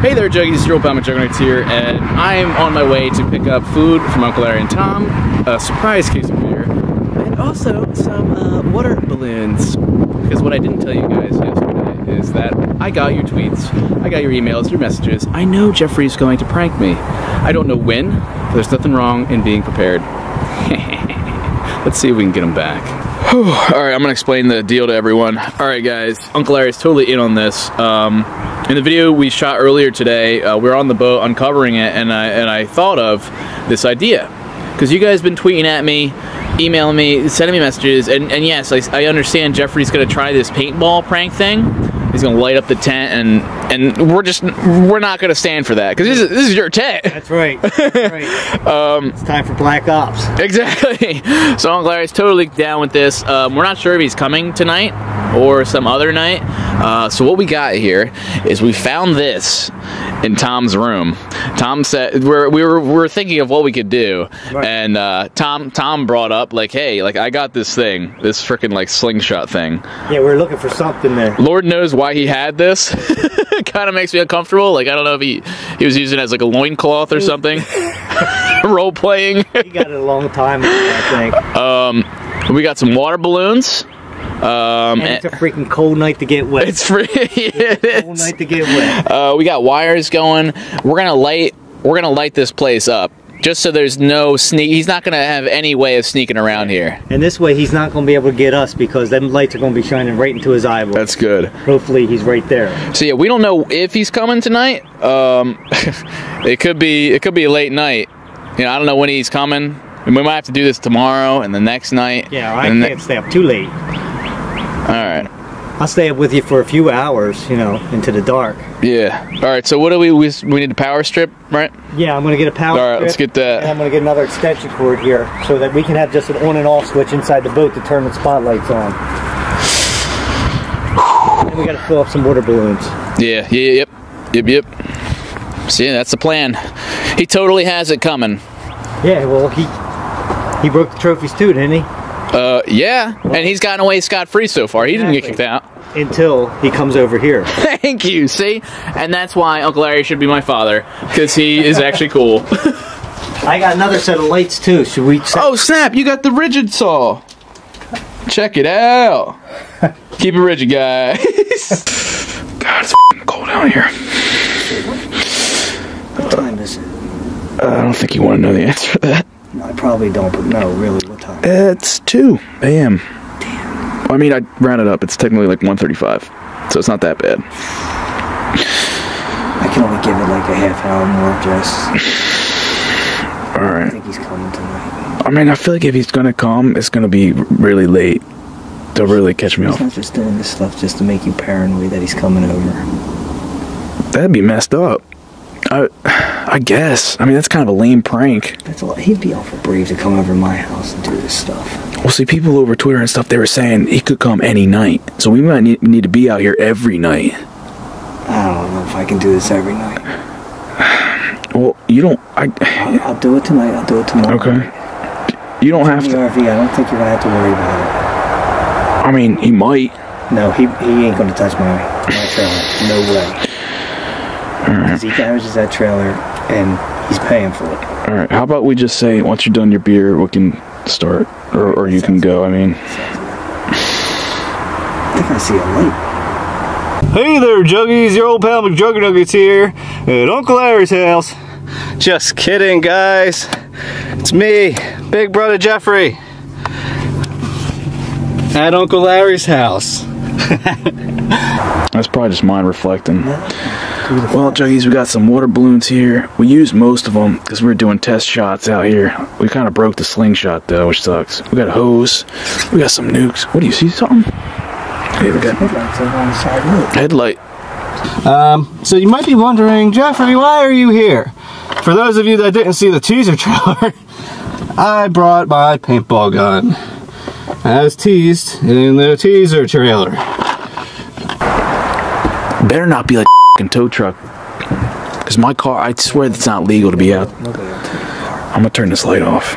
Hey there, Juggies, your old pal Juggernuggets here, and I am on my way to pick up food from Uncle Larry and Tom, a surprise case of beer, and also some uh, water balloons. Because what I didn't tell you guys yesterday is that I got your tweets, I got your emails, your messages. I know Jeffrey's going to prank me. I don't know when, but there's nothing wrong in being prepared. Let's see if we can get him back. All right, I'm gonna explain the deal to everyone. All right, guys, Uncle Larry's totally in on this. Um, in the video we shot earlier today, uh, we are on the boat uncovering it, and I and I thought of this idea because you guys been tweeting at me, emailing me, sending me messages, and, and yes, I, I understand Jeffrey's gonna try this paintball prank thing. He's gonna light up the tent, and and we're just we're not gonna stand for that because this is this is your tent. That's right. That's right. um, it's time for Black Ops. Exactly. So Uncle Larry's totally down with this. Um, we're not sure if he's coming tonight or some other night. Uh, so what we got here is we found this in Tom's room. Tom said we're, we were we were thinking of what we could do, right. and uh, Tom Tom brought up like, hey, like I got this thing, this freaking like slingshot thing. Yeah, we are looking for something there. Lord knows why he had this. kind of makes me uncomfortable. Like I don't know if he he was using it as like a loincloth or something. Role playing. he got it a long time ago, I think. Um, we got some water balloons. Um, and it's a freaking cold night to get wet. It's free. it cold night to get wet. Uh, we got wires going. We're gonna light. We're gonna light this place up just so there's no sneak. He's not gonna have any way of sneaking around here. And this way, he's not gonna be able to get us because them lights are gonna be shining right into his eyeball. That's good. Hopefully, he's right there. So yeah, we don't know if he's coming tonight. Um, it could be. It could be a late night. You know, I don't know when he's coming. And we might have to do this tomorrow and the next night. Yeah, I can't stay up too late. All right. I'll stay up with you for a few hours, you know, into the dark. Yeah. All right. So what do we we, we need a power strip, right? Yeah, I'm gonna get a power. All right. Let's get that. And I'm gonna get another extension cord here so that we can have just an on and off switch inside the boat to turn the spotlights on. and we gotta fill up some water balloons. Yeah. Yeah. Yep. Yep. Yep. See, that's the plan. He totally has it coming. Yeah. Well, he he broke the trophies too, didn't he? Uh, yeah, and he's gotten away scot free so far. He exactly. didn't get kicked out until he comes over here. Thank you. See, and that's why Uncle Larry should be my father because he is actually cool. I got another set of lights too. Should we? oh snap! You got the Ridgid saw. Check it out. Keep it rigid, guys. God, it's cold out here. What time is it? Uh, I don't think you want to know the answer to that. I probably don't, but no, really, what time? It's 2 a.m. Damn. Well, I mean, I rounded up. It's technically like 1.35, so it's not that bad. I can only give it like a half hour more, Jess. All right. I think he's coming tonight. I mean, I feel like if he's gonna come, it's gonna be really late. They'll really catch me he's off. He's not just doing this stuff just to make you paranoid that he's coming over. That'd be messed up. I, I guess. I mean, that's kind of a lame prank. That's a lot. He'd be awful brave to come over to my house and do this stuff. Well, see, people over Twitter and stuff, they were saying he could come any night. So we might need, need to be out here every night. I don't know if I can do this every night. Well, you don't. I. I'll, I'll do it tonight. I'll do it tomorrow. Okay. You don't have to. RV, I don't think you're gonna have to worry about it. I mean, he might. No, he he ain't gonna touch my my trailer. No way. Because he damages that trailer and he's paying for it. All right. How about we just say once you're done your beer, we can start, or, or you can go. I mean, I think I see a light. Hey there, Juggies. Your old pal McJuggernuggets here at Uncle Larry's house. Just kidding, guys. It's me, Big Brother Jeffrey, at Uncle Larry's house. That's probably just mine reflecting. Well, Juggies, we got some water balloons here. We used most of them because we were doing test shots out here. We kind of broke the slingshot though, which sucks. We got a hose. We got some nukes. What do you see? Something? Hey, we got headlight. Um, so you might be wondering, Jeffrey, why are you here? For those of you that didn't see the teaser trailer, I brought my paintball gun as teased in the teaser trailer. Better not be like fucking tow truck. Because my car, I swear it's not legal to be out. I'm gonna turn this light off.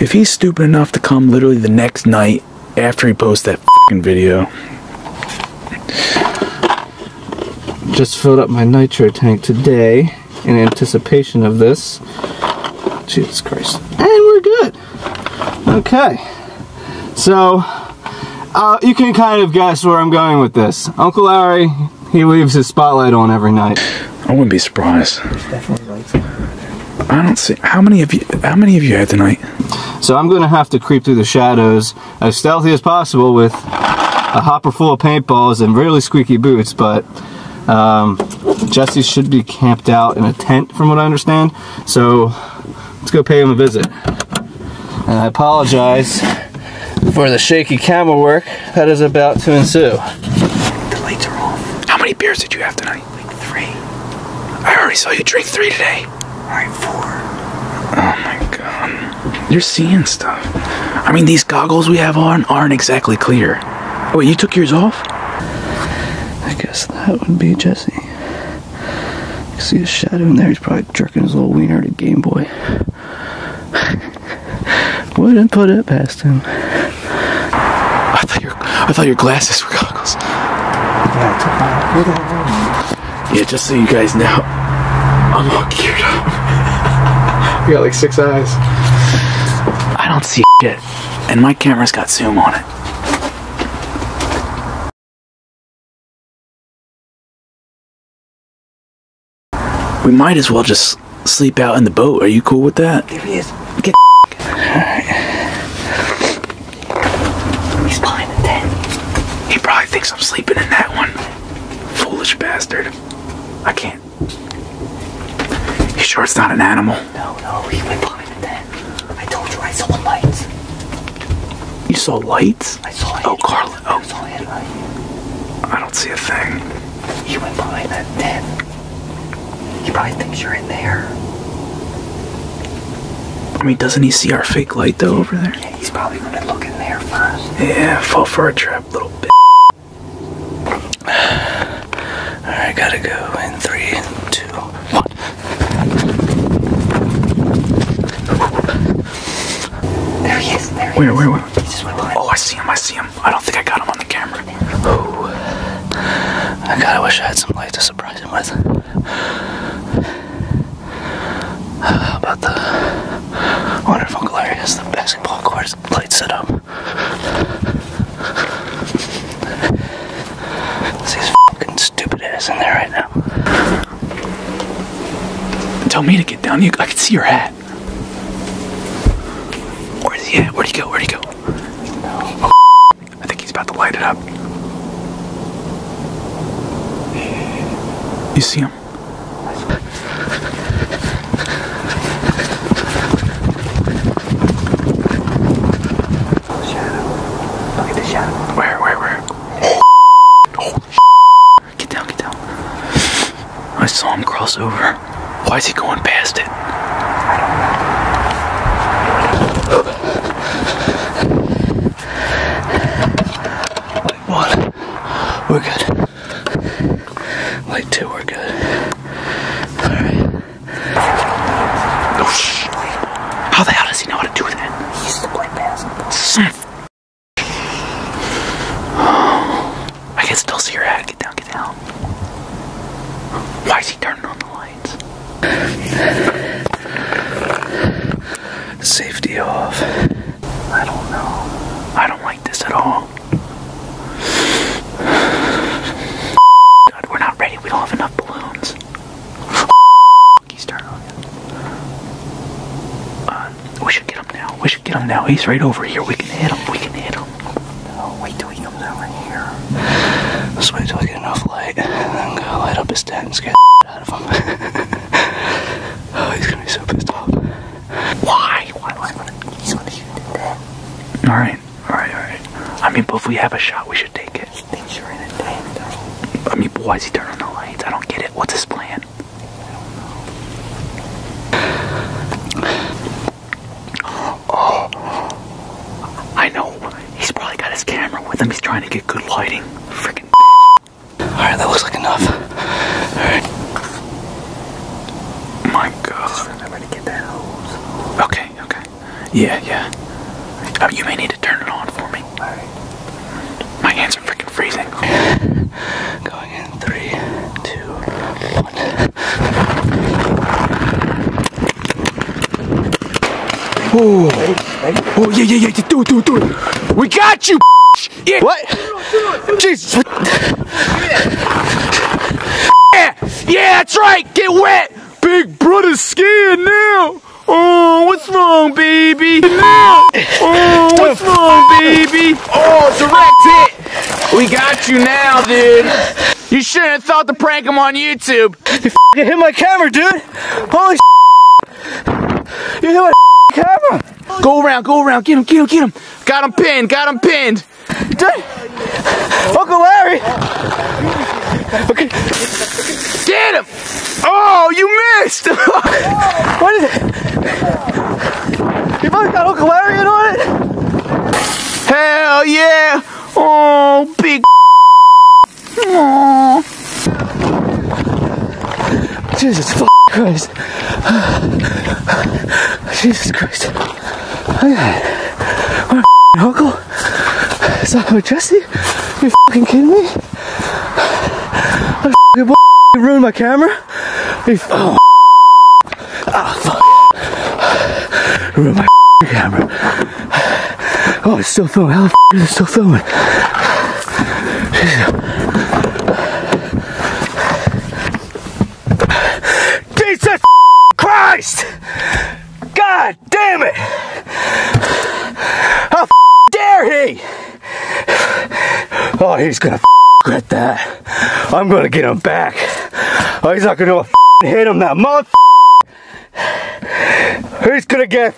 If he's stupid enough to come literally the next night after he posts that fucking video, just filled up my nitro tank today in anticipation of this. Jesus Christ. And we're good. Okay. So, uh, you can kind of guess where I'm going with this. Uncle Larry, he leaves his spotlight on every night. I wouldn't be surprised. Definitely lights on over there. I don't see how many of you. How many of you had tonight? So I'm going to have to creep through the shadows as stealthy as possible with a hopper full of paintballs and really squeaky boots, but um, Jesse should be camped out in a tent from what I understand. So let's go pay him a visit. And I apologize for the shaky camera work that is about to ensue. The lights are off. How many beers did you have tonight? Like three. I already saw you drink three today. Alright, four. Oh my god. You're seeing stuff. I mean, these goggles we have on aren't exactly clear. Oh, wait, you took yours off? I guess that would be Jesse. You see his shadow in there, he's probably jerking his little wiener at a Game Boy. Wouldn't put it past him. I thought your I thought your glasses were goggles. Yeah, I took mine. Where the hell? Yeah, just so you guys know, I'm all geared up. I got like six eyes. I don't see shit, and my camera's got zoom on it. We might as well just sleep out in the boat. Are you cool with that? There he is. Get He's behind the tent. He probably thinks I'm sleeping in that one. Foolish bastard. I can't. You sure it's not an animal? No, no, he went behind the tent. I told you I saw lights. You saw lights? I saw it. Oh, Carla. I Oh, saw it. I don't see a thing. He went behind that tent. He probably thinks you're in there. I mean, doesn't he see our fake light though over there? Yeah, he's probably gonna look in there first. Yeah, fall for a trap, little bit. Alright, gotta go in three, two, one. There he is. There he Where, is. where, where? He just went behind. Oh, I see him. I see him. I don't think I got him on the camera. I kinda wish I had some light to surprise him with. How about the. I wonder if Uncle Larry has the basketball court light set up. See his fucking stupid ass in there right now. Tell me to get down. You, I can see your hat. Where's he at? Where'd he go? Where'd he go? Oh, I think he's about to light it up. You see him? Where, where, where? Get down, get down. I saw him cross over. Why is he going past it? Light one, we're good. Light two, we're good. Alright. Oh, shh. How the hell does he know how to do that? He used to play basketball. Son of- I can still see your hat. Get down, get down. Why is he turning on the lights? Safety off. I don't know. I don't like this at all. God, we're not ready. We don't have enough balloons. He's turning on it. Uh, we should get him now. We should get him now. He's right over here. We can hit him. We can hit him. No, wait till he comes over here. Let's wait till I get enough light and then go light up his tent and scare the out of him. oh, he's gonna be so pissed off. Why? Why? He's gonna, he's gonna shoot the tent. All right. All right. All right. I mean, but if we have a shot, we should take it. He thinks you're in a tent, though. I mean, but why is he turning on the lights? I don't get it. What's his plan? them. He's trying to get good lighting. Freaking. Alright, that looks like enough. Alright. My god. remember to get that hose. Okay, okay. Yeah, yeah. Oh, you may need to turn it on for me. Alright. My hands are freaking freezing. Going in three, two, one. Oh, oh yeah, yeah, yeah. Do it, do it, do it. We got you. Yeah. What? Jesus. What? Yeah, yeah, that's right. Get wet. Big brother's scared now. Oh, what's wrong, baby? Oh, what's wrong, baby? Oh, direct hit. We got you now, dude. You shouldn't have thought to prank him on YouTube. You hit my camera, dude. Holy You hit my camera. Go around, go around. Get him, get him, get him. Got him pinned, got him pinned. Dude. Uncle Larry. Okay. Get him. Oh, you missed. What is it? You both got Uncle Larry in on it? Hell yeah. Oh, big. Aw. Jesus Christ. Jesus Christ. Okay. What a uncle? Is that my Jesse? You fucking kidding me? What a boy ruined my camera? You f- oh. Ah, fuck. Ruined my camera. Oh, it's still filming. How the f- is it still filming? Jesus Christ! God damn it! How dare he? Oh, he's gonna regret that. I'm gonna get him back. Oh, he's not gonna hit him that month. He's gonna get